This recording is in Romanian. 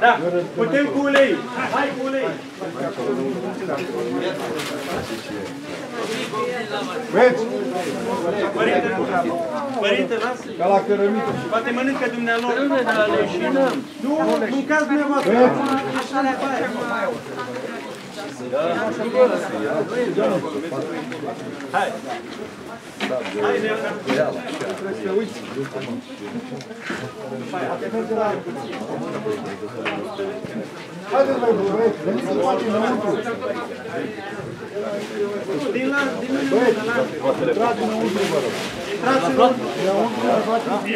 Da, putem cu ulei. Hai cu ulei. Vezi? Părinte, părinte, lasă. Ca la cărămită. Poate mănâncă dumnealor. Nu, mâncați dumneavoastră. Așa le face. Hai. Hai, Leonard. Haideți mai bun, băieți, veniți în poate înăuntru. Din la, din la, Intrați înăuntru, vă rog. Intrați înăuntru. Înăuntru, vă faceți